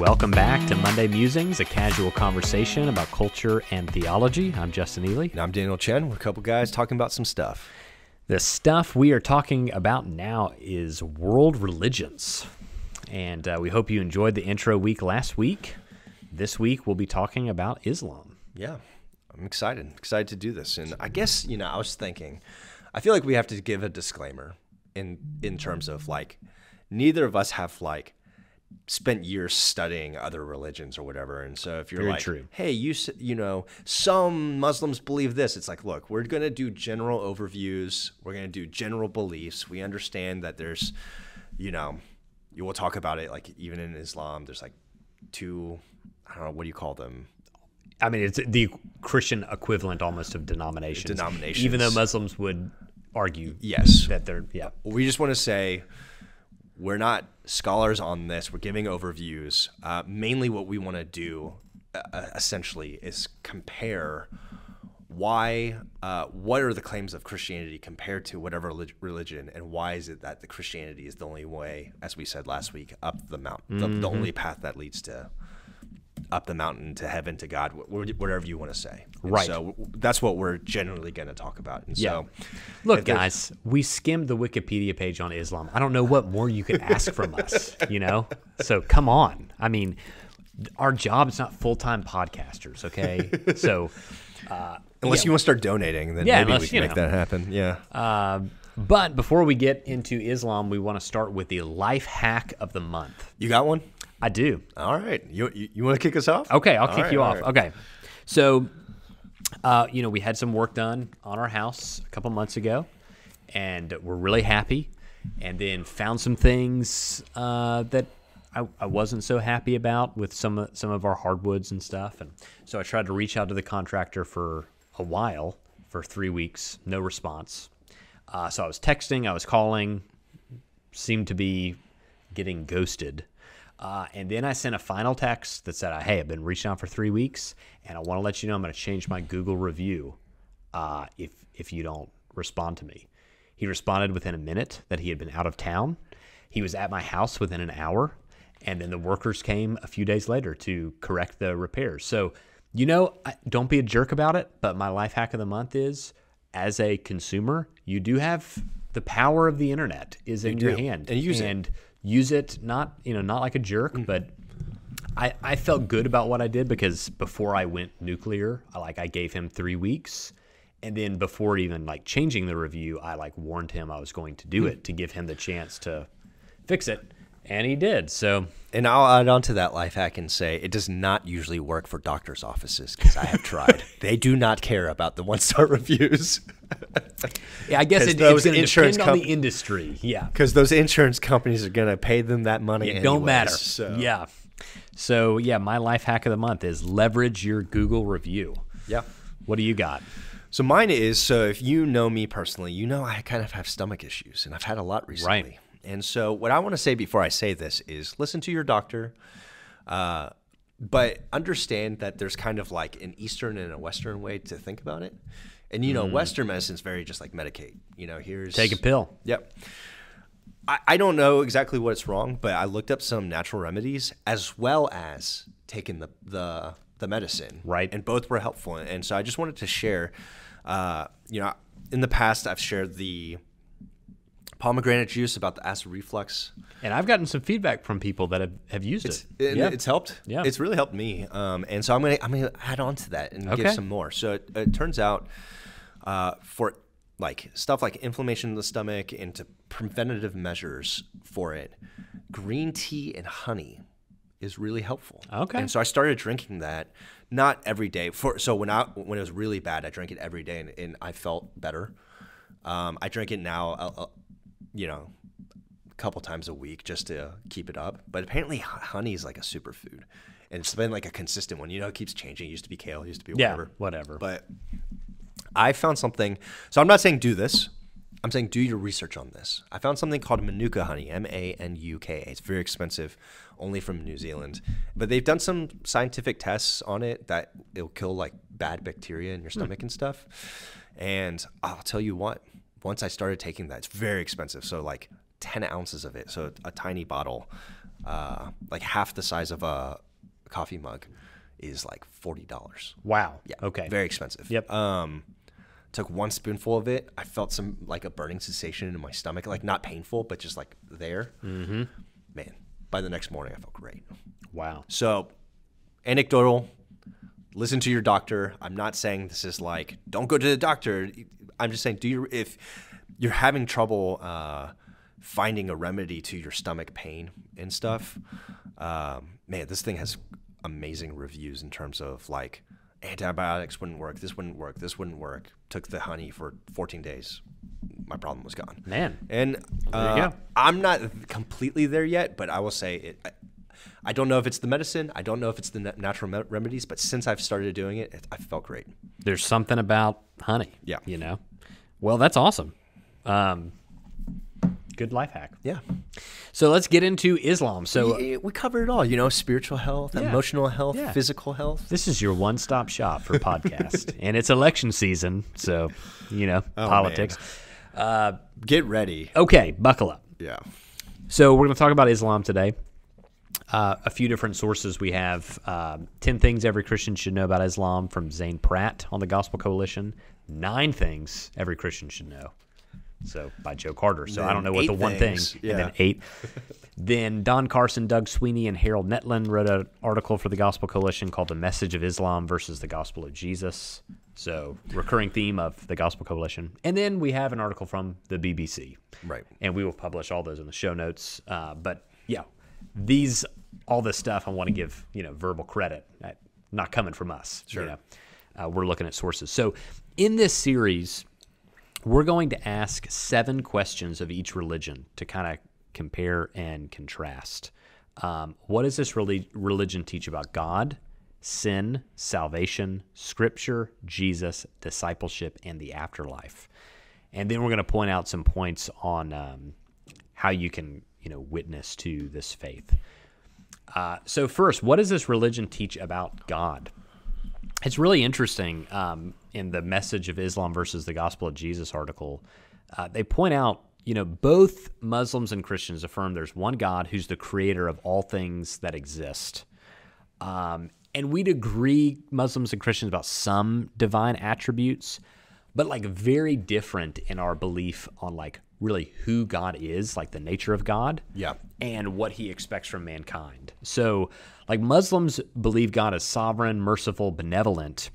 Welcome back to Monday Musings, a casual conversation about culture and theology. I'm Justin Ely. And I'm Daniel Chen. We're a couple guys talking about some stuff. The stuff we are talking about now is world religions. And uh, we hope you enjoyed the intro week last week. This week, we'll be talking about Islam. Yeah, I'm excited. Excited to do this. And I guess, you know, I was thinking, I feel like we have to give a disclaimer in in terms of like neither of us have like spent years studying other religions or whatever. And so if you're Very like, true. hey, you you know, some Muslims believe this, it's like, look, we're going to do general overviews. We're going to do general beliefs. We understand that there's, you know, you will talk about it like even in Islam, there's like two, I don't know, what do you call them? I mean, it's the Christian equivalent almost of denominations. Denominations. Even though Muslims would argue Yes. that they're, yeah. we just want to say we're not scholars on this. We're giving overviews. Uh, mainly, what we want to do, uh, uh, essentially, is compare why, uh, what are the claims of Christianity compared to whatever religion, and why is it that the Christianity is the only way, as we said last week, up the mountain, the, the only path that leads to up the mountain to heaven to God, wh- wh- whatever you want to say. And Right. So that's what we're generally going to talk about. And Yeah. so, Look, guys, we skimmed the Wikipedia page on Islam. I don't know what more you could ask from us, you know? So come on. I mean, our job is not full time podcasters, okay? So, uh, Unless yeah. you want to start donating, then Yeah, maybe unless, we can make know. that happen. Yeah. Uh, but before we get into Islam, we want to start with the life hack of the month. you got one? I do. All right. You you, you want to kick us off? Okay, I'll All kick right, you off. right. Okay. So, uh, you know, we had some work done on our house a couple months ago, and we're really happy. And then found some things uh, that I, I wasn't so happy about with some of, some of our hardwoods and stuff. And so I tried to reach out to the contractor for a while, for three weeks, no response. Uh, so I was texting, I was calling, seemed to be getting ghosted. Uh, and then I sent a final text that said, "Hey, I've been reaching out for three weeks, and I want to let you know I'm going to change my Google review uh, if if you don't respond to me." He responded within a minute that he had been out of town. He was at my house within an hour, and then the workers came a few days later to correct the repairs. So, you know, I, don't be a jerk about it. But my life hack of the month is, as a consumer, you do have the power of the internet is in your do. hand, And use it. Use it not you know not like a jerk mm-hmm. but I, I felt good about what I did because before I went nuclear, I like I gave him three weeks, and then before even like changing the review, I like warned him I was going to do hmm. it to give him the chance to fix it, and he did. So And I'll add on to that life hack and say it does not usually work for doctors' offices because I have tried. they do not care about the one star reviews yeah, I guess it, it's those to insurance depend on the industry. Yeah, because those insurance companies are going to pay them that money. it don't matter. So. Yeah. So yeah, my life hack of the month is leverage your Google review. Yeah. What do you got? So mine is so if you know me personally, you know I kind of have stomach issues and I've had a lot recently. Right. And so what I want to say before I say this is listen to your doctor, uh, but understand that there's kind of like an Eastern and a Western way to think about it. And you know, Western medicine is very just like medicate. You know, here's Mm. Take a pill. Yep. I, I don't know exactly what's wrong, but I looked up some natural remedies as well as taking the the, the medicine. Right. And both were helpful. And so I just wanted to share, uh, you know, in the past I've shared the pomegranate juice about the acid reflux. And I've gotten some feedback from people that have, have used It's, it. yeah. it's helped. Yeah. It's really helped me. Um, and so I'm gonna I'm gonna add on to that and Okay. give some more. So it, it turns out uh, for like stuff like inflammation in the stomach and to preventative measures for it, green tea and honey is really helpful. Okay. And so I started drinking that, not every day. For so when I when it was really bad, I drank it every day and, and I felt better. Um, I drink it now, you know, a couple times a week just to keep it up. But apparently, honey is like a superfood, and it's been like a consistent one. You know, it keeps changing. It used to be kale, it used to be yeah, whatever. whatever. But I found something. So I'm not saying do this. I'm saying do your research on this. I found something called Manuka honey, M A N U K A. It's very expensive, only from New Zealand. But they've done some scientific tests on it that it'll kill like bad bacteria in your hmm. stomach and stuff. And I'll tell you what, once I started taking that, it's very expensive. So like 10 ounces of it, so a tiny bottle. uh, like half the size of a coffee mug, is like forty dollars. Wow. Yeah. Okay. Very expensive. Yep. Um, took one spoonful of it. I felt some like a burning sensation in my stomach, like not painful, but just like there. Mm-hmm. Man, by the next morning, I felt great. wow. So, anecdotal. Listen to your doctor. I'm not saying this is like don't go to the doctor. I'm just saying do you if you're having trouble uh, finding a remedy to your stomach pain and stuff. Um, man, this thing has amazing reviews in terms of like antibiotics wouldn't work. This wouldn't work. This wouldn't work. Took the honey for 14 days. My problem was gone. Man. And uh. I'm not completely there yet, but I will say it. I, I don't know if it's the medicine. I don't know if it's the natural remedies, but since I've started doing it, it, I felt great. There's something about honey. Yeah. You know. Well, that's awesome. Um, good life hack. Yeah. So let's get into Islam. So we, we covered it all, you know, spiritual health, Yeah. emotional health, Yeah. physical health. this is your one-stop shop for podcast, and it's election season, so you know politics. Get ready. Okay, buckle up. Yeah. So we're going to talk about Islam today. Uh, a few different sources we have. Um, Ten things every Christian should know about Islam from Zane Pratt on the Gospel Coalition. Nine things every Christian should know. So by Joe Carter. So I don't know what the one things. thing. Yeah. And then eight. then Don Carson, Doug Sweeney, and Harold Netland wrote an article for the Gospel Coalition called "The Message of Islam versus the Gospel of Jesus." So recurring theme of the Gospel Coalition. And then we have an article from the BBC Right. and we will publish all those in the show notes. Uh, but yeah, these all this stuff I want to give you know verbal credit, uh, not coming from us. Sure. You know? uh, we're looking at sources. So in this series, we're going to ask seven questions of each religion to kind of compare and contrast. Um, what does this reli- religion teach about God, sin, salvation, scripture, Jesus, discipleship, and the afterlife? And then we're going to point out some points on um, how you can, you know, witness to this faith. Uh, so first, what does this religion teach about God? It's really interesting um, in the message of Islam versus the Gospel of Jesus article. Uh, they point out, you know, both Muslims and Christians affirm there's one God who's the creator of all things that exist. Um, and we'd agree, Muslims and Christians, about some divine attributes, but like very different in our belief on like really who God is, like the nature of God Yeah. and what he expects from mankind. So, like Muslims believe God is sovereign, merciful, benevolent,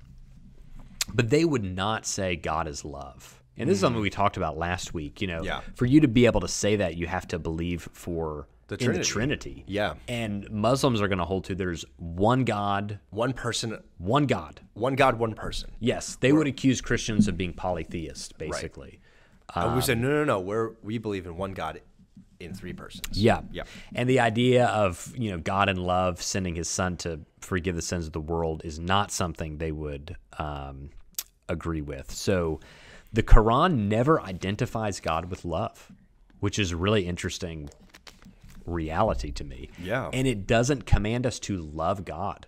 but they would not say God is love. And this is something we talked about last week. You know, Yeah. for you to be able to say that, you have to believe for The in the Trinity. Trinity. Yeah. And Muslims are going to hold to there's one God, One person, one God. one God, one person. Yes, they would accuse Christians of being polytheists, basically. Uh, we said, no, no, no. We're, we believe in one God in three persons. Yeah. Yeah. And the idea of, you know, God in love sending his son to forgive the sins of the world is not something they would um, agree with. So the Quran never identifies God with love, which is a really interesting reality to me. Yeah. And it doesn't command us to love God.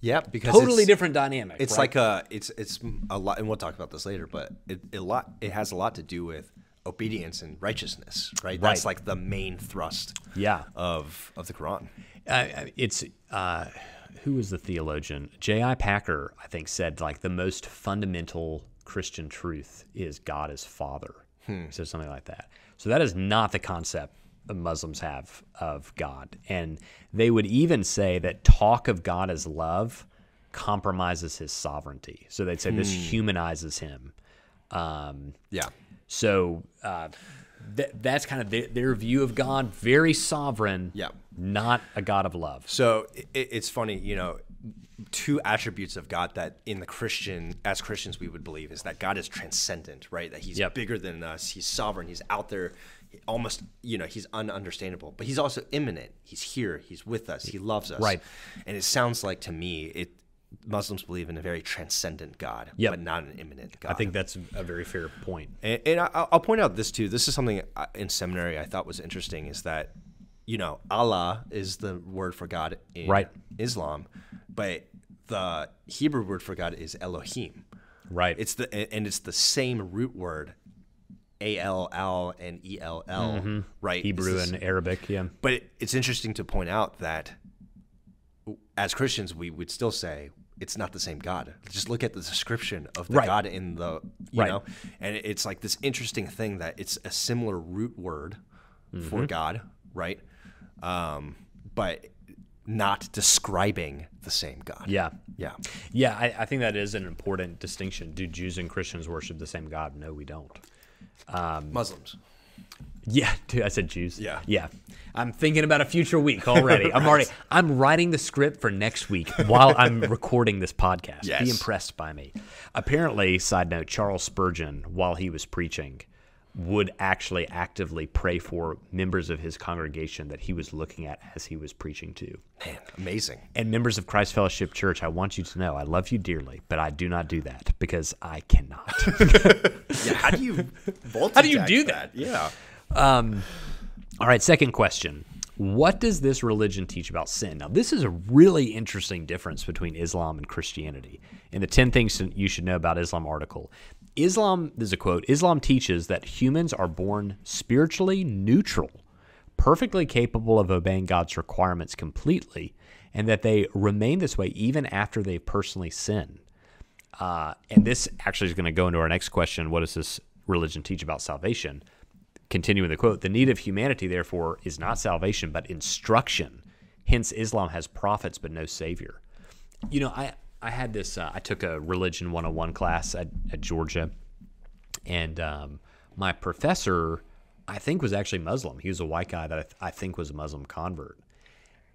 Yeah. Because Totally different dynamic. It's right? like a, it's, it's a lot, and we'll talk about this later, but it, it, a lot, it has a lot to do with obedience and righteousness, right? That's like the main thrust Yeah. of, of the Quran. uh, it's uh, who was the theologian? J.I. Packer, I think, said like the most fundamental Christian truth is God is Father. He said something like that. So that is not the concept the Muslims have of God, and they would even say that talk of God as love compromises His sovereignty. So they'd say this humanizes Him. Um, Yeah. So uh, th- that's kind of their, their view of God, very sovereign, Yeah. not a God of love. So it, it's funny, you know, two attributes of God that in the Christian, as Christians, we would believe is that God is transcendent, right? That He's Yep. bigger than us. He's sovereign. He's out there, almost, you know, He's ununderstandable. But He's also immanent He's here. He's with us. He loves us. Right. And it sounds like to me, it Muslims believe in a very transcendent God, Yep. but not an immanent God. I think that's a very fair point. And, and I, I'll point out this too. This is something in seminary I thought was interesting is that, you know, Allah is the word for God in Right. Islam, but the Hebrew word for God is Elohim. Right. It's the and it's the same root word A L L and E L L, mm-hmm. right? Hebrew and Arabic. Yeah. but it, it's interesting to point out that as Christians, we would still say it's not the same God. Just look at the description of the Right. God in the, you Right. know, and it's like this interesting thing that it's a similar root word Mm-hmm. for God, right? Um, but not describing the same God. Yeah. Yeah. Yeah, I, I think that is an important distinction. Do Jews and Christians worship the same God? No, we don't. Um, Muslims. Yeah, dude, I said Jews. Yeah. yeah. I'm thinking about a future week already. I'm already. I'm writing the script for next week while I'm recording this podcast. Be impressed by me. Apparently, side note: Charles Spurgeon, while he was preaching, would actually actively pray for members of his congregation that he was looking at as he was preaching to. Man, amazing. And members of Christ Fellowship Church, I want you to know I love you dearly, but I do not do that because I cannot. Yeah. How do you How do you do that? Yeah. Um, all right, second question. What does this religion teach about sin? Now, this is a really interesting difference between Islam and Christianity. In the 10 Things You Should Know About Islam article, Islam, there's a quote Islam teaches that humans are born spiritually neutral, perfectly capable of obeying God's requirements completely, and that they remain this way even after they've personally sinned. Uh, and this actually is going to go into our next question what does this religion teach about salvation? Continuing the quote, the need of humanity, therefore, is not salvation, but instruction. Hence, Islam has prophets, but no savior. You know, I, I had this, uh, I took a religion 101 class at, at Georgia, and um, my professor, I think, was actually Muslim. He was a white guy that I, th- I think was a Muslim convert.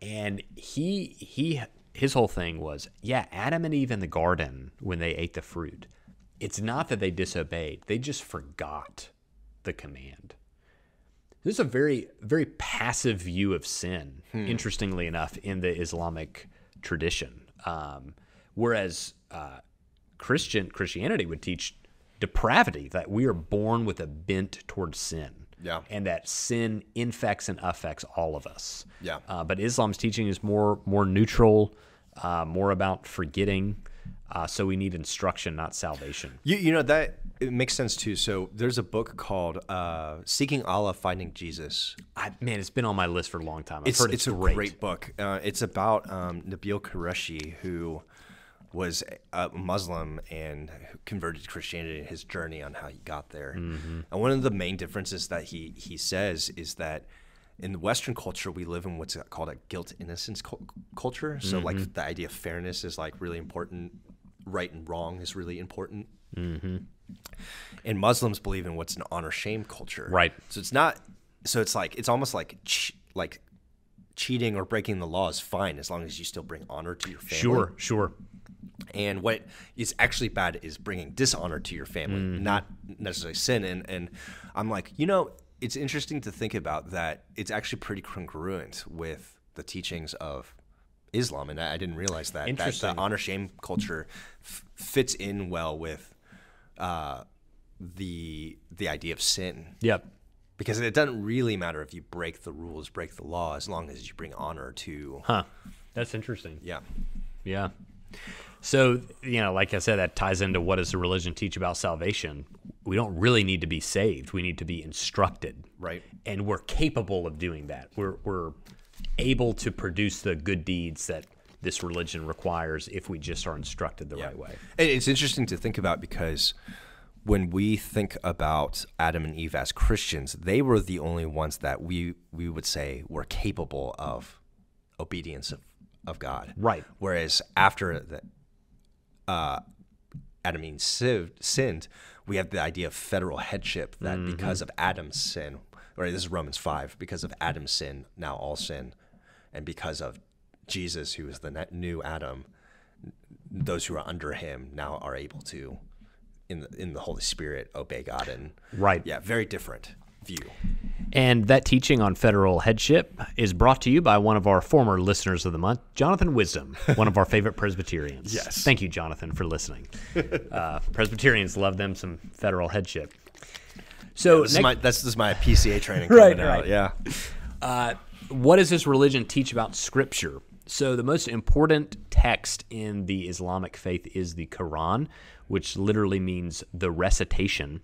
And he he his whole thing was yeah adam and eve in the garden when they ate the fruit it's not that they disobeyed they just forgot the command. This is a very very passive view of sin interestingly enough in the islamic tradition. Um, whereas uh, christian christianity would teach depravity that we are born with a bent towards sin Yeah. and that sin infects and affects all of us. Yeah. Uh, but Islam's teaching is more more neutral, uh, more about forgetting. Uh, so we need instruction, not salvation. You, you know that it makes sense too. So there's a book called uh, "Seeking Allah, Finding Jesus." I, man, it's been on my list for a long time. I've It's heard it's, it's, a great, book. Uh, it's about um, Nabeel Qureshi, who was a Muslim and converted to Christianity. and His journey on how he got there, mm-hmm. and one of the main differences that he he says is that. In the Western culture, we live in what's called a guilt innocence cul- culture. So, like, mm-hmm. the idea of fairness is like really important. Right and wrong is really important. Mm-hmm. and Muslims believe in what's an honor shame culture. Right. So it's not. So it's like it's almost like ch- like cheating or breaking the law is fine as long as you still bring honor to your family. Sure, sure. And what is actually bad is bringing dishonor to your family, Mm-hmm. not necessarily sin. And and I'm like, you know, it's interesting to think about that. It's actually pretty congruent with the teachings of Islam, and I I didn't realize that that the honor shame culture f- fits in well with uh, the the idea of sin Yep. because it doesn't really matter if you break the rules, break the law, as long as you bring honor to Huh. That's interesting. yeah. Yeah. So, you know, like I said, that ties into what does the religion teach about salvation? We don't really need to be saved. We need to be instructed. Right. And we're capable of doing that. We're, we're able to produce the good deeds that this religion requires if we just are instructed the right way. And It's interesting to think about because when we think about Adam and Eve as Christians, they were the only ones that we we would say were capable of obedience of, of God. Right. Whereas after the uh, Adam and Eve sinned, we have the idea of federal headship that Mm-hmm. because of Adam's sin, or this is Romans 5, because of Adam's sin, now all sin, and because of Jesus, who is the ne- new Adam, those who are under him now are able to, in the, in the Holy Spirit, obey God. And Right. yeah, very different view. And that teaching on federal headship is brought to you by one of our former listeners of the month, Jonathan Wisdom, one of our favorite Presbyterians. Yes. Thank you, Jonathan, for listening. Uh, Presbyterians love them some federal headship. So, This, is my, that's, this is my PCA training Right, coming out. right. Yeah. uh, what does this religion teach about Scripture? So, the most important text in the Islamic faith is the Quran, which literally means the recitation.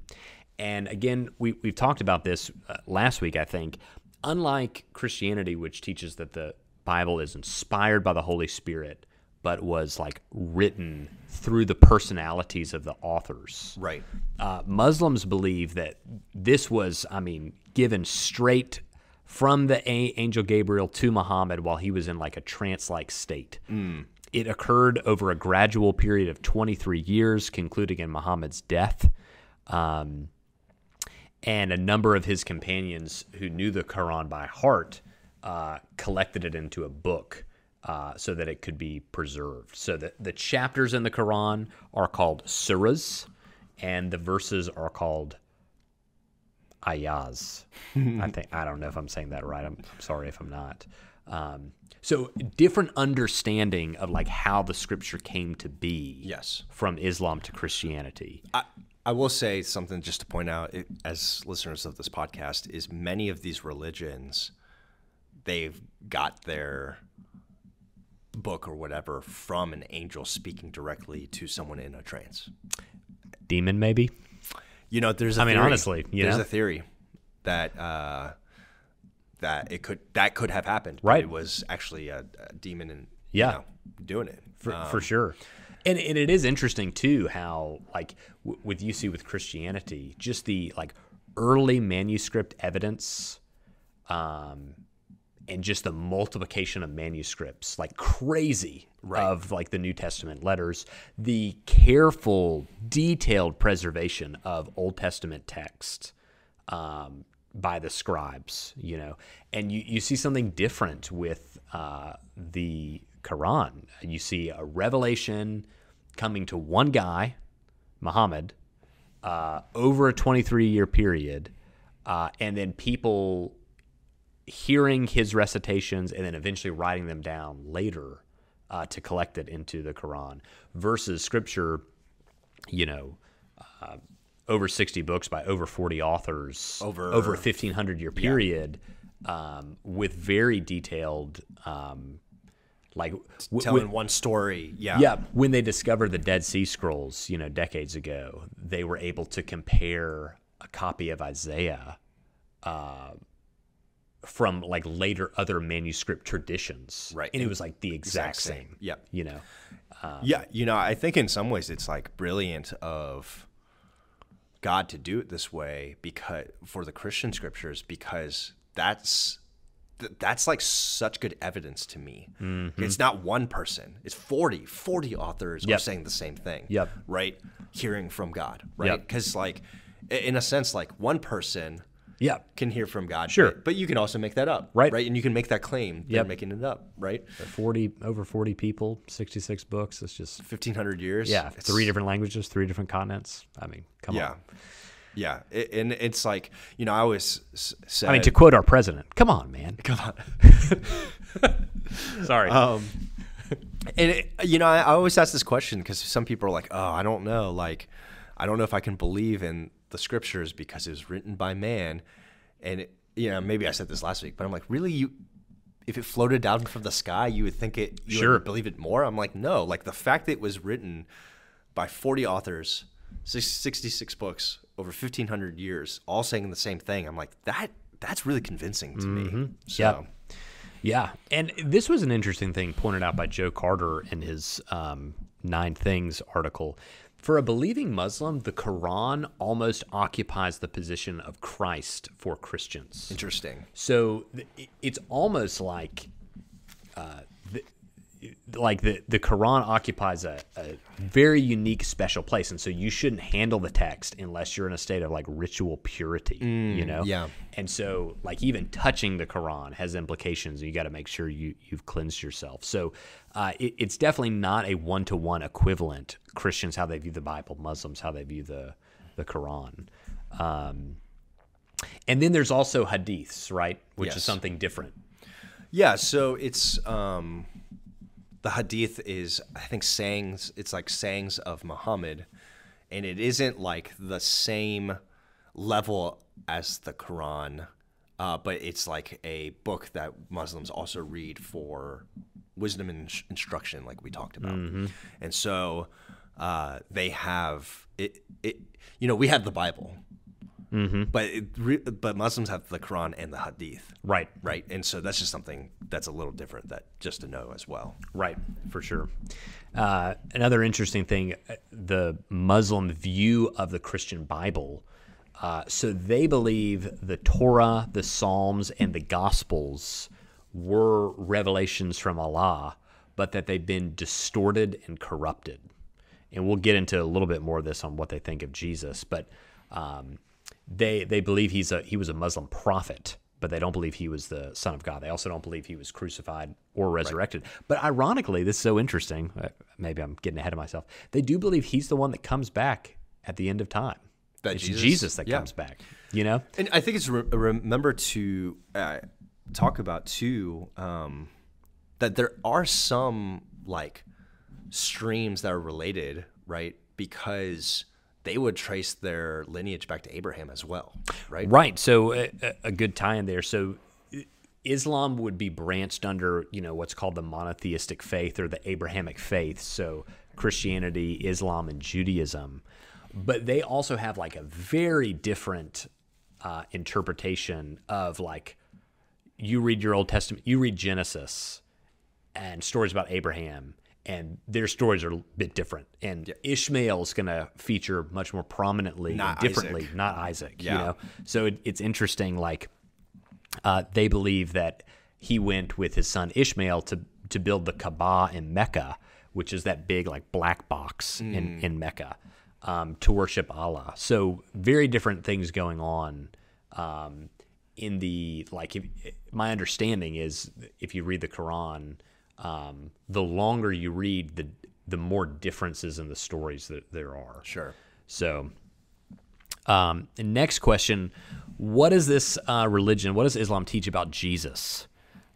And again, we, we've talked about this uh, last week, I think. Unlike Christianity, which teaches that the Bible is inspired by the Holy Spirit, but was like written through the personalities of the authors. Right. Uh, Muslims believe that this was, I mean, given straight from the a- angel Gabriel to Muhammad while he was in like a trance like state. It occurred over a gradual period of 23 years, concluding in Muhammad's death. Um, and a number of his companions who knew the Quran by heart uh, collected it into a book uh, so that it could be preserved. So the, the chapters in the Quran are called surahs, and the verses are called ayahs. I think I don't know if I'm saying that right. I'm, I'm sorry if I'm not. Um, so different understanding of like how the scripture came to be. Yes. From Islam to Christianity. I, I will say something just to point out it, as listeners of this podcast is many of these religions they've got their book or whatever from an angel speaking directly to someone in a trance. Demon, maybe. You know, there's a I mean, theory- honestly, you there's know? a theory that uh, that it could that could have happened. Right. It was actually a, a demon and Yeah. you know, doing it. for, Um, for sure. And, and it is interesting too how like w- with you see with Christianity, just the like early manuscript evidence, um, and just the multiplication of manuscripts like crazy of like the New Testament letters, the careful, detailed preservation of Old Testament text. Um, by the scribes, you know, and you, you see something different with uh, the Quran. You see a revelation coming to one guy, Muhammad, uh, over a 23 year period, uh, and then people hearing his recitations and then eventually writing them down later uh, to collect it into the Quran versus scripture, you know, uh, over 60 books by over 40 authors Over- over a 1500 year period um, with very detailed um, like w- telling one story. Yeah. yeah, when they discovered the Dead Sea Scrolls, you know, decades ago, they were able to compare a copy of Isaiah uh, from like later other manuscript traditions, Right. And it was like the exact, Exact same. same. Yep. you know, Yeah, you know, I think in some ways it's like brilliant of God to do it this way because for the Christian scriptures because that's th- that's like such good evidence to me. Mm-hmm. It's not one person. It's 40, 40 authors are saying the same thing. Yep. Right? Hearing from God, right? Yep. Cuz like in a sense like one person yeah, can hear from God, Sure. but, but you can also make that up, Right. Right? And you can make that claim, they're making it up, right? forty over forty people, sixty six books. It's just 1500 years. yeah, It's- three different languages, three different continents. I mean, come Yeah. on. Yeah. It, and it's like, you know, I always say, I mean, to quote our president, come on, man. come on. Sorry. Um, and, it, you know, I, I always ask this question because some people are like, oh, I don't know. Like, I don't know if I can believe in the scriptures because it was written by man. And, it, you know, maybe I said this last week, but I'm like, really? You, if it floated down from the sky, you would think it, you Sure. would believe it more? I'm like, no. Like, the fact that it was written by 40 authors, 66 books over 1,500 years, all saying the same thing, I'm like, that that's really convincing to me. So, Yep. Yeah, and this was an interesting thing pointed out by Joe Carter in his um, Nine Things article. For a believing Muslim, the Quran almost occupies the position of Christ for Christians. interesting. So it's almost like, uh, like the the Quran occupies a, a very unique, special place, and so you shouldn't handle the text unless you're in a state of like ritual purity. you know, yeah. And so, like even touching the Quran has implications. And you got to make sure you you've cleansed yourself. So uh, it, it's definitely not a one to one equivalent. Christians how they view the Bible, Muslims how they view the the Quran. Um, and then there's also hadiths, right? Which Yes. is something different. Yeah, so it's um, the hadith is I think sayings. It's like sayings of Muhammad, and it isn't like the same level as the Quran, uh, but it's like a book that Muslims also read for wisdom and ins- instruction, like we talked about. And so uh, they have it, it. You know, we have the Bible, mm-hmm. but it re- but Muslims have the Quran and the Hadith, Right. right? And so that's just something that's a little different that just to know as well. Right, for sure. Uh, another interesting thing uh, the Muslim view of the Christian Bible. Uh, so they believe the Torah, the Psalms, and the Gospels were revelations from Allah, but that they've been distorted and corrupted. And we'll get into a little bit more of this on what they think of Jesus. But um, they they believe he's a he was a Muslim prophet, but they don't believe he was the Son of God. They also don't believe he was crucified or resurrected. But ironically, this is so interesting. uh, Maybe I'm getting ahead of myself. They do believe he's the one that comes back at the end of time. That it's Jesus- Jesus, that yeah. comes back. You know? And I think it's re- remember to uh, talk about too um, that there are some like streams that are related, right? Because they would trace their lineage back to Abraham as well, right? Right. So a, a- good tie in there. So Islam would be branched under, you know, what's called the monotheistic faith or the Abrahamic faith. So Christianity, Islam, and Judaism. But they also have like a very different uh, interpretation of like you read your Old Testament, you read Genesis and stories about Abraham, and their stories are a bit different. And Ishmael is going to feature much more prominently and differently, Isaac. not Isaac. You Yeah. know, so it, it's interesting. Like uh, they believe that he went with his son Ishmael to to build the Kaaba in Mecca, which is that big like black box in in Mecca, um, to worship Allah. So very different things going on. Um, in the like, if, my understanding is if you read the Quran, um, the longer you read, the the more differences in the stories that there are. Sure. So, um, next question: What is this uh, religion? What does Islam teach about Jesus?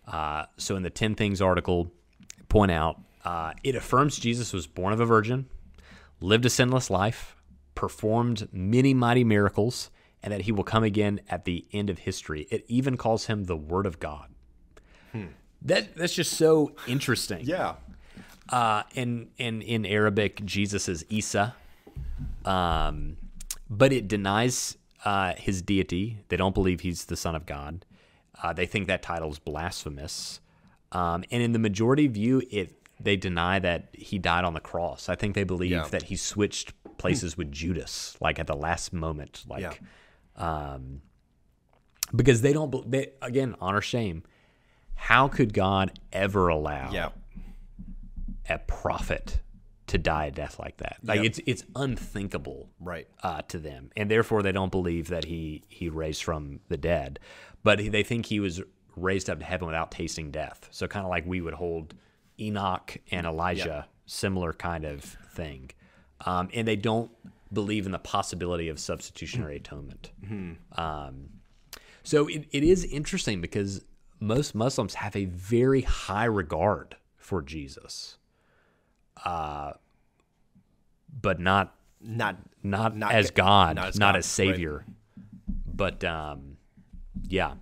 Uh, so, in the Ten Things article, point out uh, it affirms Jesus was born of a virgin, lived a sinless life, performed many mighty miracles, and that he will come again at the end of history. It even calls him the Word of God. That that's just so interesting. Yeah. Uh, and and in Arabic, Jesus is Isa, um, but it denies uh, his deity. They don't believe he's the Son of God. Uh, they think that title is blasphemous. Um, and in the majority view, it they deny that he died on the cross. I think they believe Yeah. that he switched places with Judas, like at the last moment, like um, because they don't. They again honor shame. How could God ever allow? Yeah. a prophet to die a death like that. Like Yep. it's it's unthinkable, Right. uh, to them, and therefore they don't believe that he he raised from the dead, but they think he was raised up to heaven without tasting death. So kind of like we would hold Enoch and Elijah, similar kind of thing, um, and they don't believe in the possibility of substitutionary atonement. Um, so it, it is interesting because most Muslims have a very high regard for Jesus, uh, but not Not not, Not as God, not not as as, God, right. Savior. But um, yeah,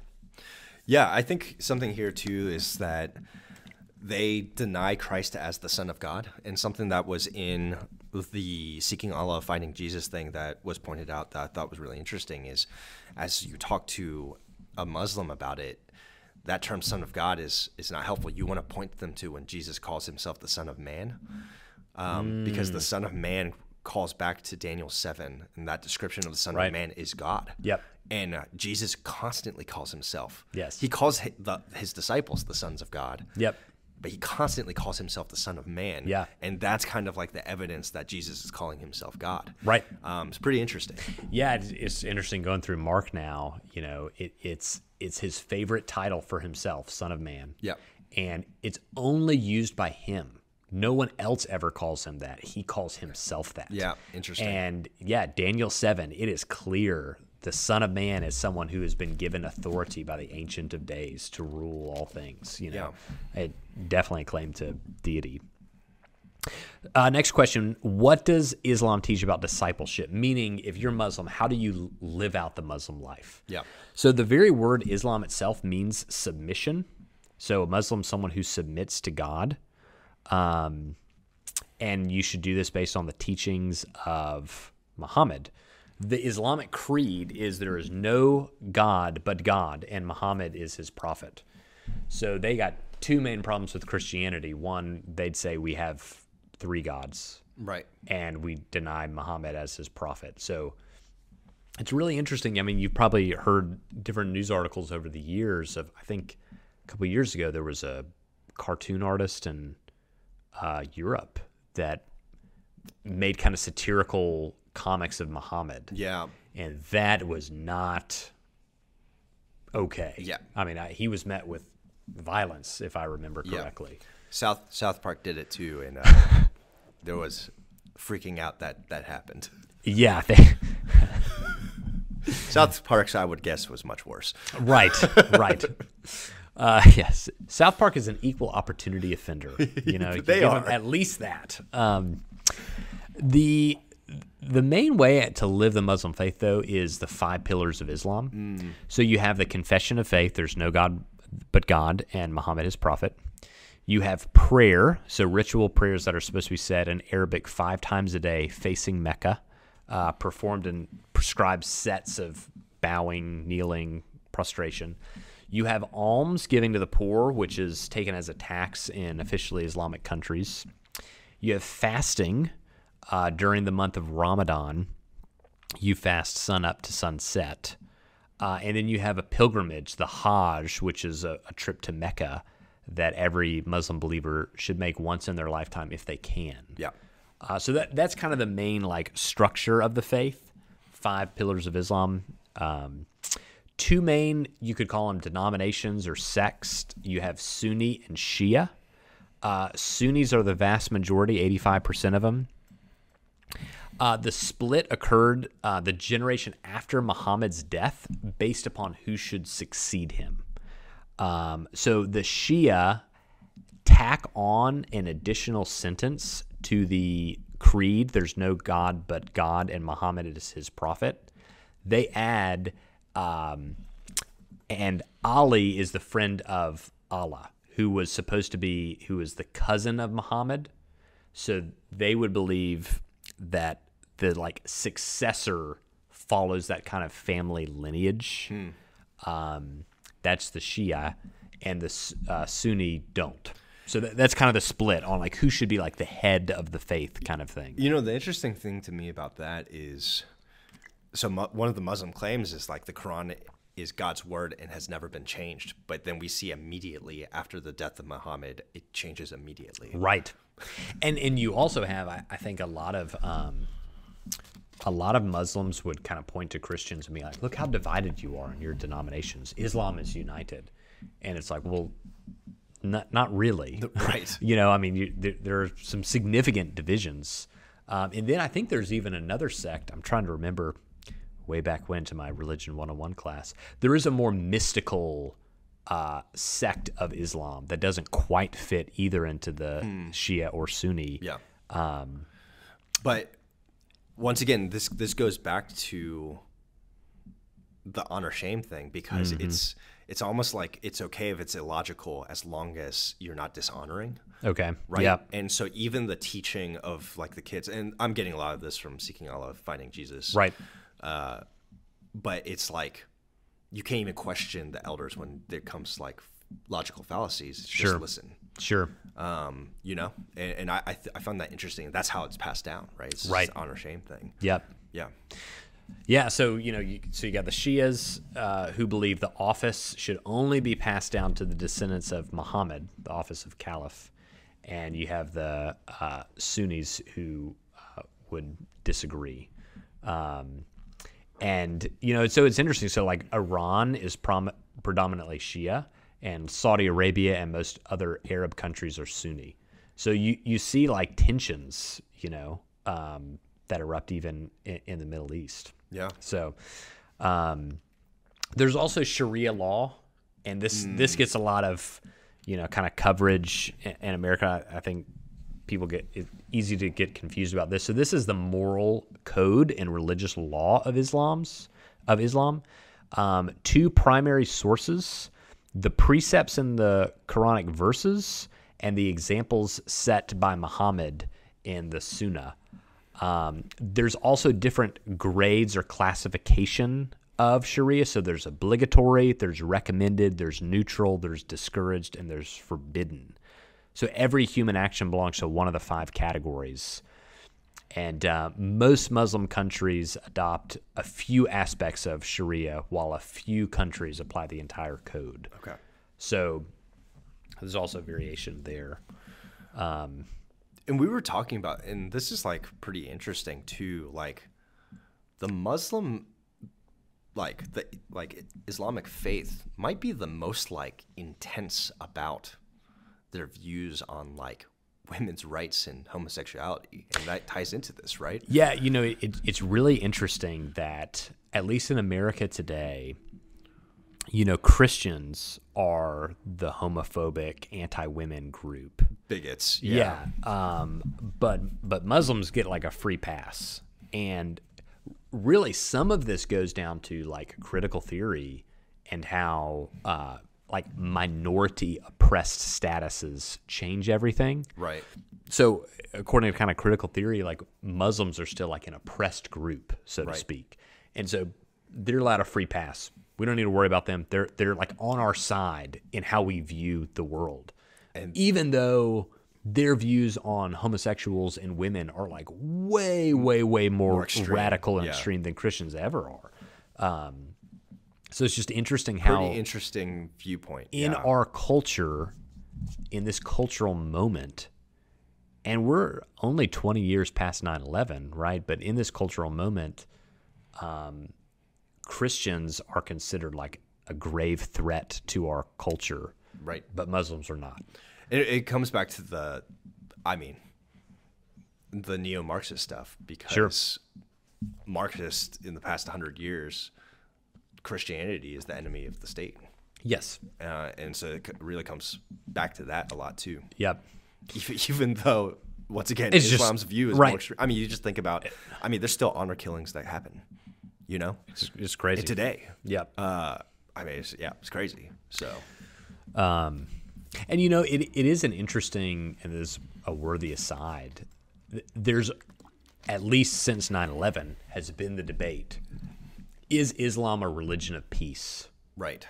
Yeah, I think something here too is that they deny Christ as the Son of God, and something that was in the seeking Allah, finding Jesus thing that was pointed out that I thought was really interesting is as you talk to a Muslim about it, that term "Son of God" is is not helpful. You want to point them to when Jesus calls himself the Son of Man, um, because Mm. the Son of Man calls back to Daniel seven, and that description of the Son Right. of Man is God. Yep. And uh, Jesus constantly calls himself. Yes. He calls hi- the, his disciples the sons of God. Yep. But he constantly calls himself the Son of Man. Yeah. And that's kind of like the evidence that Jesus is calling himself God. Right. Um, it's pretty interesting. yeah. It's, it's interesting going through Mark now. You know, it, it's it's his favorite title for himself, Son of Man. Yep. and it's only used by him. No one else ever calls him that. He calls himself that. Yeah, interesting. And yeah, Daniel 7, it is clear the Son of Man is someone who has been given authority by the Ancient of Days to rule all things. You know, it definitely a claim to deity. Uh, next question What does Islam teach about discipleship? Meaning, if you're Muslim, how do you live out the Muslim life? Yeah. So, the very word Islam itself means submission. So, a Muslim, someone who submits to God. Um, and you should do this based on the teachings of Muhammad. the Islamic creed is there is no God but God, and Muhammad is his prophet. So they got two main problems with Christianity. One, they'd say we have three gods, Right. and we deny Muhammad as his prophet. So it's really interesting. I mean, you've probably heard different news articles over the years of. I think a couple of years ago there was a cartoon artist in uh, Europe that made kind of satirical comics of Muhammad, Yeah. and that was not okay. Yeah. I mean, I, he was met with violence, if I remember correctly. Yeah. South South Park did it too, and uh, there was freaking out that that happened. Yeah, they, South Park's, I would guess, was much worse. Right, right. Uh, yes, South Park is an equal opportunity offender. You know, They 'em are. at least that. Um, the the main way to live the Muslim faith, though, is the five pillars of Islam. Mm. So you have the confession of faith. There's no God but God, and Muhammad is prophet. You have prayer, so ritual prayers that are supposed to be said in Arabic five times a day, facing Mecca, uh, performed in prescribed sets of bowing, kneeling, prostration. You have alms giving to the poor, which is taken as a tax in officially Islamic countries. You have fasting uh, during the month of Ramadan. You fast sun up to sunset. Uh, and then you have a pilgrimage, the Hajj, which is a, a trip to Mecca that every Muslim believer should make once in their lifetime if they can. Yeah. Uh, so that that's kind of the main like structure of the faith. Five pillars of Islam. Um, two main, you could call them denominations or sects. You have Sunni and Shia. Uh, Sunnis are the vast majority, eighty-five percent of them. Uh, the split occurred uh, the generation after Muhammad's death, based upon who should succeed him. Um, so the Shia tack on an additional sentence to the creed there's no God but God, and Muhammad is his prophet. They add, um, and Ali is the friend of Allah, who was supposed to be, who is the cousin of Muhammad. So they would believe that the like successor follows that kind of family lineage. Um, that's the Shia, and the uh, Sunni don't. So that, that's kind of the split on like who should be like the head of the faith kind of thing. You know, the interesting thing to me about that is, so mu- one of the Muslim claims is like the Quran is God's word and has never been changed. But then we see immediately after the death of Muhammad, it changes immediately. Right. And and you also have I, I think a lot of um, a lot of Muslims would kind of point to Christians and be like, look how divided you are in your denominations. Islam is united. And it's like, well, not not really. Right. you know, I mean, you, there, there are some significant divisions. Um, and then I think there's even another sect. I'm trying to remember way back when to my religion 101 class. There is a more mystical uh, sect of Islam that doesn't quite fit either into the Shia or Sunni. Yeah. Um, But once again, this this goes back to the honor shame thing because mm-hmm. it's it's almost like it's okay if it's illogical as long as you're not dishonoring. okay. right? Yeah. And so even the teaching of like the kids, and I'm getting a lot of this from Seeking Allah, Finding Jesus, Right. Uh, but it's like you can't even question the elders when there comes like logical fallacies. Sure. Just listen, Sure. um, you know. And, and I I, th- I found that interesting. That's how it's passed down, right? It's Right. this honor shame thing. Yep. Yeah. Yeah, so you know, you, so you got the Shias uh, who believe the office should only be passed down to the descendants of Muhammad, the office of caliph, and you have the uh, Sunnis who uh, would disagree. Um, and you know, so it's interesting. So like Iran is prom- predominantly Shia, and Saudi Arabia and most other Arab countries are Sunni. So you you see like tensions, you know, um, that erupt even in, in the Middle East. Yeah. So, um, there's also Sharia law, and this this gets a lot of you know kind of coverage in, in America. I, I think people get easy to get confused about this. So this is the moral code and religious law of Islam's of Islam. Um, two primary sources: the precepts in the Quranic verses and the examples set by Muhammad in the Sunnah. Um, there's also different grades or classification of Sharia. So there's obligatory, there's recommended, there's neutral, there's discouraged, and there's forbidden. So every human action belongs to one of the five categories. And uh, most Muslim countries adopt a few aspects of Sharia, while a few countries apply the entire code. Okay. So there's also variation there. and we were talking about and this is like pretty interesting too like the muslim like the like islamic faith might be the most like intense about their views on like women's rights and homosexuality and that ties into this right Yeah, you know, it, it's really interesting that at least in America today, you know, Christians are the homophobic anti-women group. bigots Yeah. Um, but but Muslims get like a free pass, and really some of this goes down to like critical theory and how uh, like minority oppressed statuses change everything. right So, according to kind of critical theory, like Muslims are still like an oppressed group, so to speak, and so they're allowed a free pass. We don't need to worry about them. They're they're like on our side in how we view the world, And- even though their views on homosexuals and women are like way, way, way more, extreme, radical and yeah. extreme than Christians ever are. Um, so it's just interesting how pretty interesting viewpoint in yeah. our culture, in this cultural moment, and we're only 20 years past 9 11, right? But in this cultural moment, um, Christians are considered like a grave threat to our culture, right but Muslims are not. It, it comes back to the, I mean, the neo Marxist stuff because Marxists in the past 100 years, Christianity is the enemy of the state. Yes. Uh, and so it really comes back to that a lot too. Yep. Even, even though, once again, It's just- Islam's view is right. more extreme. I mean, you just think about, I mean, there's still honor killings that happen, you know, It's, it's crazy. today. Yep. Uh, I mean, it's, yeah, it's crazy. So, Um, and you know, it, it is an interesting and is a worthy aside. There's at least since 9/11 has been the debate: is Islam a religion of peace? right.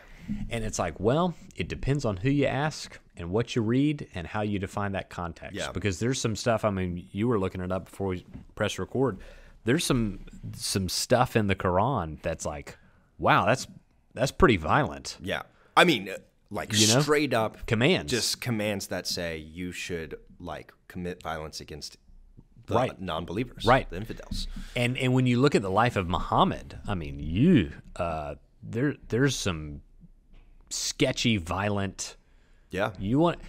And it's like, well, it depends on who you ask and what you read and how you define that context. Yeah. Because there's some stuff. I mean, you were looking it up before we press record. There's some some stuff in the Quran that's like, wow, that's that's pretty violent. Yeah. I mean, uh, like You know? straight up Commands. Just commands that say you should like commit violence against the Right. non-believers, Right. The infidels. And and when you look at the life of Muhammad, I mean, you uh, there there's some sketchy, violent. Yeah. You want?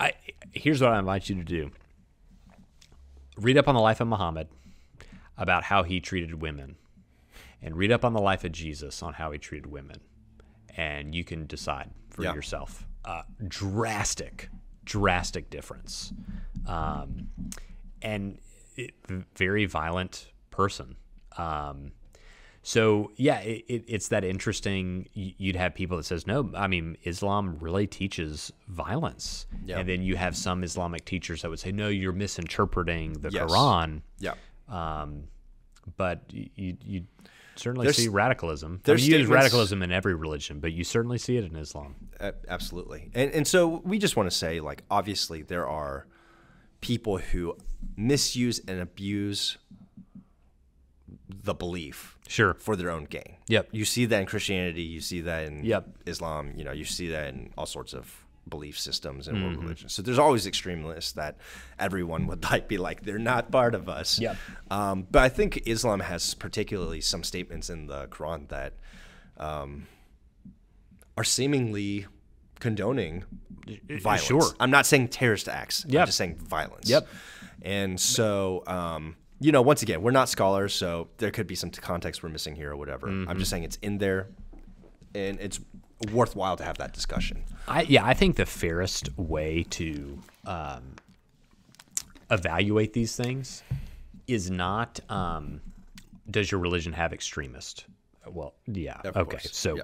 I here's what I invite you to do. Read up on the life of Muhammad, about how he treated women, and read up on the life of Jesus on how he treated women, and you can decide for Yeah. yourself. Uh, drastic, drastic difference, um, and it, very violent person. Um, so yeah, it, it, it's that interesting. You'd have people that says no. I mean, Islam really teaches violence, Yeah. and then you have some Islamic teachers that would say no, you're misinterpreting the Yes. Quran. Yeah. Um, but you, you certainly There's- see radicalism. I there's mean, you use radicalism in every religion, but you certainly see it in Islam. Absolutely. And and so we just want to say like obviously there are people who misuse and abuse the belief Sure. for their own gain. Yep. You see that in Christianity, you see that in Yep. Islam, you know, you see that in all sorts of belief systems and Mm-hmm. religions. So there's always extremists that everyone would like be like they're not part of us. Yep. Um, but I think Islam has particularly some statements in the Quran that um, are seemingly condoning violence. sure. I'm not saying terrorist acts. Yep. I'm just saying violence. Yep. And so, um, you know, once again, we're not scholars, so there could be some context we're missing here or whatever. Mm-hmm. I'm just saying it's in there, and it's worthwhile to have that discussion. I yeah, I think the fairest way to um, evaluate these things is not um, does your religion have extremist? Well, yeah, Of okay. course, So, yeah.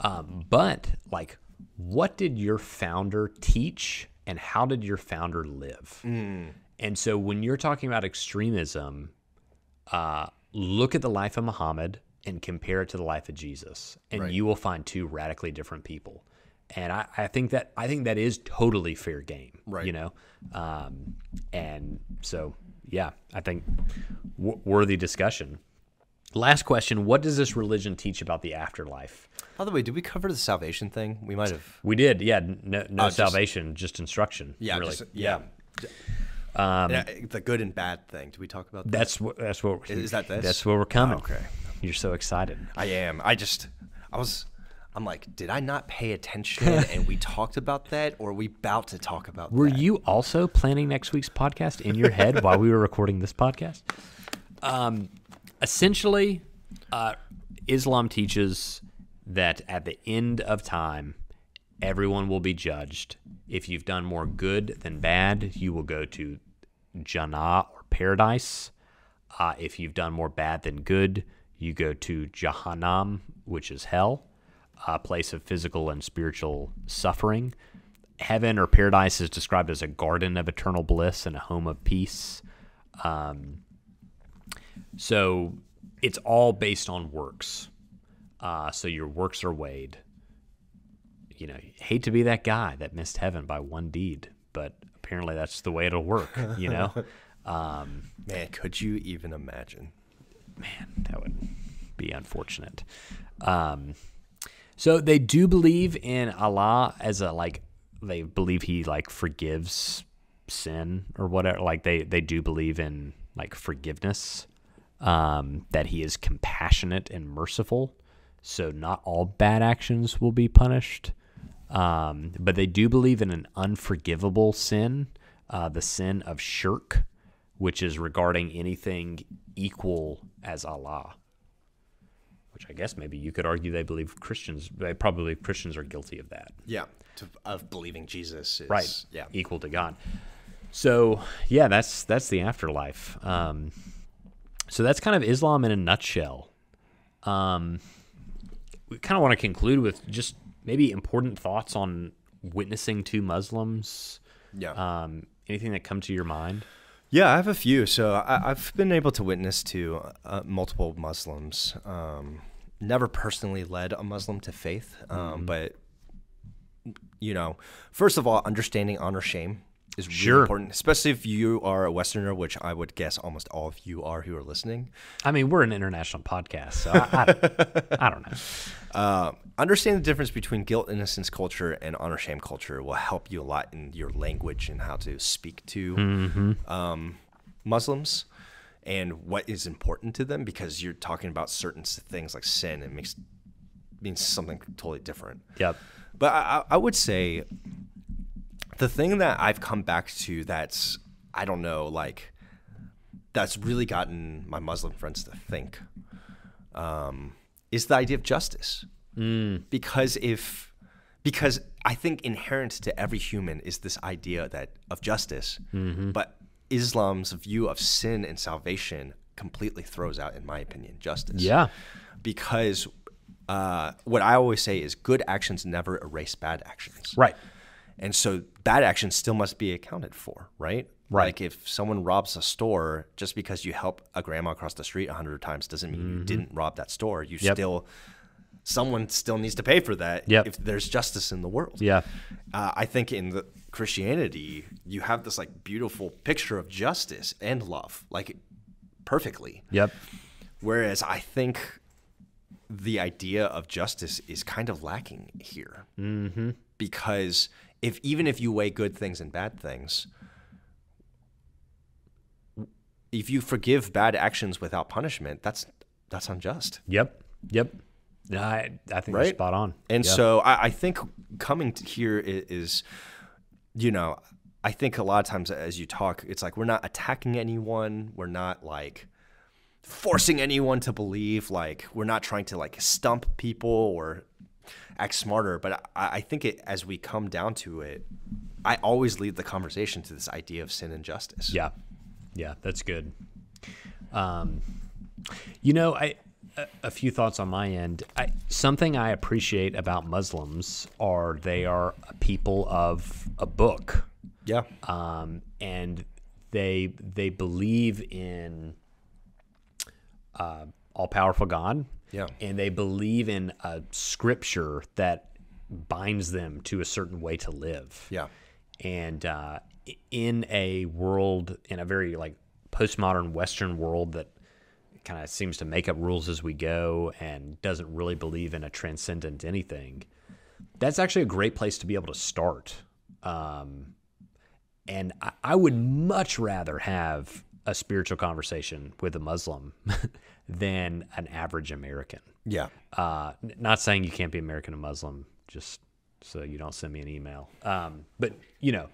um, but like, what did your founder teach, and how did your founder live? Mm. And so when you're talking about extremism, uh, look at the life of Muhammad and compare it to the life of Jesus, and Right. you will find two radically different people. And I, I think that I think that is totally fair game, Right. You know, um, and so yeah, I think w- worthy discussion. Last question: What does this religion teach about the afterlife? By the way, did we cover the salvation thing? We might have. We did, yeah. No, no Oh, just- salvation, just instruction. Yeah, really. just- yeah. Yeah, the good and bad thing. Did we talk about that? That's what. That's what. Is that this? That's where we're coming. Okay. You're so excited. I am. I just, I was, I'm like, did I not pay attention and we talked about that, or are we about to talk about that? Were that? you also planning next week's podcast in your head while we were recording this podcast? Um, essentially, uh, Islam teaches that at the end of time, everyone will be judged. If you've done more good than bad, you will go to Jannah or paradise. Uh, if you've done more bad than good, you go to Jahannam, which is hell, a place of physical and spiritual suffering. Heaven or paradise is described as a garden of eternal bliss and a home of peace. Um, so it's all based on works. Uh, so your works are weighed. You know, hate to be that guy that missed heaven by one deed, but apparently that's the way it'll work. You know, um, Man, could you even imagine? Man, that would be unfortunate. Um, so they do believe in Allah as a like they believe he like forgives sin or whatever. Like they they do believe in like forgiveness. Um, that he is compassionate and merciful. So not all bad actions will be punished. Um, but they do believe in an unforgivable sin, uh, the sin of shirk, which is regarding anything equal as Allah. Which I guess maybe you could argue they believe Christians, they probably Christians are guilty of that. Yeah, to, of believing Jesus is Right. Yeah, Equal to God. So yeah, that's that's the afterlife. Um, so that's kind of Islam in a nutshell. Um, we kind of want to conclude with just maybe important thoughts on witnessing to Muslims. yeah. Um, anything that come to your mind? Yeah, I have a few. So I, I've been able to witness to uh, multiple Muslims. Um, never personally led a Muslim to faith, um, but you know, first of all, understanding honor shame is really Sure. important, especially if you are a Westerner, which I would guess almost all of you are who are listening. I mean, we're an international podcast, so I, I, I don't know. Uh, understanding the difference between guilt innocence culture and honor shame culture will help you a lot in your language and how to speak to um, Muslims and what is important to them because you're talking about certain things like sin It makes means something totally different. Yep. But I I would say the thing that I've come back to that's I don't know like that's really gotten my Muslim friends to think um, is the idea of justice. Because if because I think inherent to every human is this idea that of justice, but Islam's view of sin and salvation completely throws out, in my opinion, justice Yeah. because uh, what I always say is good actions never erase bad actions. Right. And so bad action still must be accounted for, right? Right. Like if someone robs a store, just because you help a grandma across the street a hundred times doesn't mean you didn't rob that store. You Mm-hmm. Yep. still, someone still needs to pay for that Yep. if there's justice in the world. Yeah. Uh, I think in the Christianity, you have this like beautiful picture of justice and love, like perfectly. Yep. Whereas I think the idea of justice is kind of lacking here. Mm-hmm. Because if even if you weigh good things and bad things, if you forgive bad actions without punishment, that's that's unjust. Yep. Yep. I, I think you're spot on. And Yeah. so I, I think coming to here is, you know, I think a lot of times as you talk, it's like we're not attacking anyone. We're not like forcing anyone to believe. Like we're not trying to like stump people or act smarter. But I, I think it as we come down to it, I always lead the conversation to this idea of sin and justice. Yeah, yeah, that's good. Um, you know, I a, a few thoughts on my end. I, something I appreciate about Muslims are they are a people of a book, Yeah. um, and they they believe in uh, all powerful God. Yeah. And they believe in a scripture that binds them to a certain way to live. Yeah. And uh, in a world, in a very like postmodern Western world that kind of seems to make up rules as we go and doesn't really believe in a transcendent anything, that's actually a great place to be able to start. Um, and I, I would much rather have a spiritual conversation with a Muslim than an average American. Yeah. Uh, not saying you can't be American and Muslim, just so you don't send me an email. Um, but you know,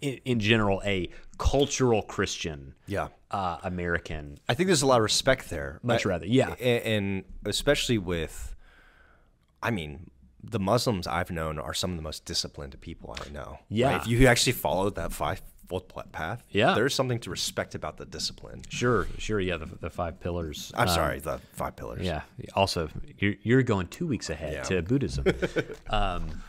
in, in general, a cultural Christian Yeah. uh, American. I think there's a lot of respect there. Much I- rather, yeah. a- And especially with, I mean, the Muslims I've known are some of the most disciplined people I know. Yeah. If you actually follow that five fold path, Yeah. there's something to respect about the discipline. Sure, sure, yeah, the, the five pillars. I'm Um, sorry, the five pillars. Yeah. Also, you're, you're going two weeks ahead Yeah. to Buddhism. um,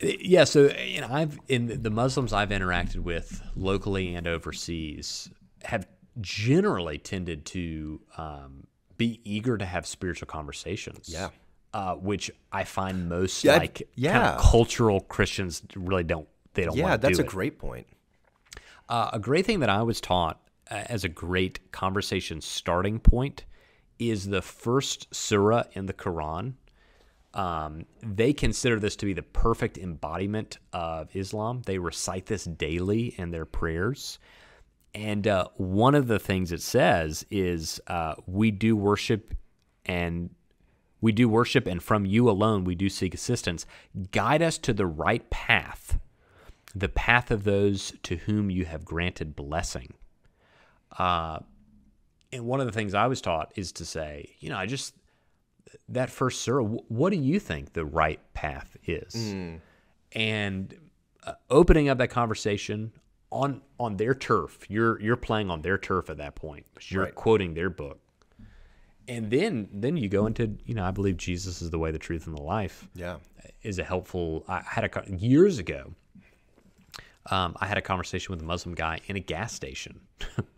yeah. So, you know, I've in the Muslims I've interacted with locally and overseas have generally tended to um, be eager to have spiritual conversations. Yeah. Uh, which I find most Yeah, like kind yeah. of cultural Christians really don't they don't Yeah, that's do a it. great point. Uh, a great thing that I was taught uh, as a great conversation starting point is the first surah in the Quran. Um, they consider this to be the perfect embodiment of Islam. They recite this daily in their prayers. And uh, one of the things it says is, uh, We do worship and we do worship, and from you alone we do seek assistance. Guide us to the right path the path of those to whom you have granted blessing. Uh, and one of the things I was taught is to say, you know, I just, that first surah, what do you think the right path is? And uh, opening up that conversation on on their turf, you're you're playing on their turf at that point. You're Right. quoting their book, and then then you go into, you know, I believe Jesus is the way, the truth, and the life Yeah. is a helpful. I had a years ago. Um, I had a conversation with a Muslim guy in a gas station,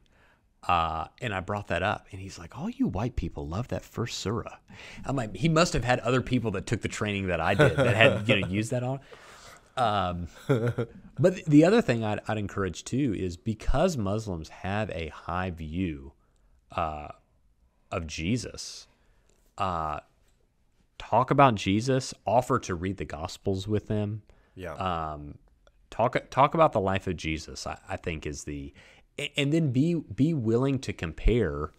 uh, and I brought that up, and he's like, "All you white people love that first surah." I'm like, he must have had other people that took the training that I did that had you know used that on. Um, but the other thing I'd, I'd encourage too is because Muslims have a high view uh, of Jesus, uh, talk about Jesus, offer to read the Gospels with them. Yeah. Um, talk talk about the life of Jesus. I, I think is the, and then be be willing to compare.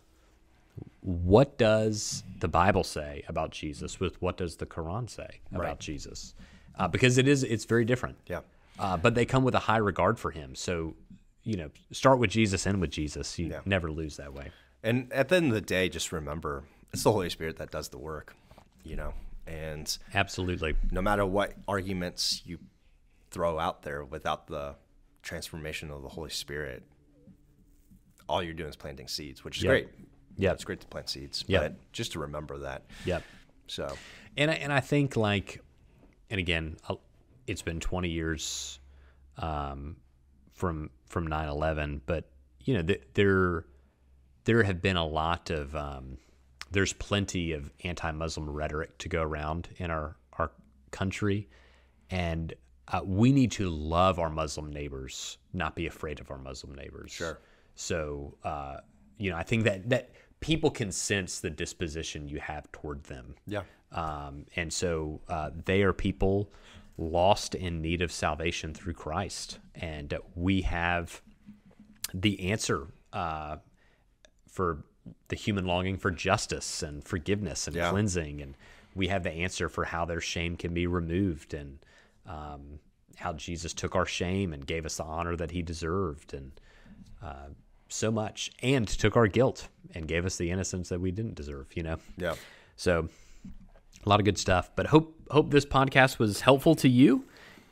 What does the Bible say about Jesus with what does the Quran say about Right. Jesus? Uh, because it is it's very different. Yeah. Uh, but they come with a high regard for him. So, you know, start with Jesus, end with Jesus. You Yeah. never lose that way. And at the end of the day, just remember it's the Holy Spirit that does the work, you know. And Absolutely. no matter what arguments you throw out there without the transformation of the Holy Spirit, all you're doing is planting seeds, which is Yep. great. Yeah, It's great to plant seeds, Yep. but just to remember that. Yep. So, And I, and I think like, and again, it's been 20 years um, from from 9/11, but you know th- there there have been a lot of um, there's plenty of anti-Muslim rhetoric to go around in our our country, and uh, we need to love our Muslim neighbors, not be afraid of our Muslim neighbors. Sure. So uh, you know, I think that that people can sense the disposition you have toward them. yeah. Um, and so uh, they are people lost in need of salvation through Christ. And we have the answer uh, for the human longing for justice and forgiveness and Yeah. cleansing. And we have the answer for how their shame can be removed and um, how Jesus took our shame and gave us the honor that he deserved. And uh, so much, and took our guilt and gave us the innocence that we didn't deserve, you know? Yeah. So a lot of good stuff. But hope hope this podcast was helpful to you,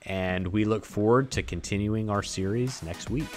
and we look forward to continuing our series next week.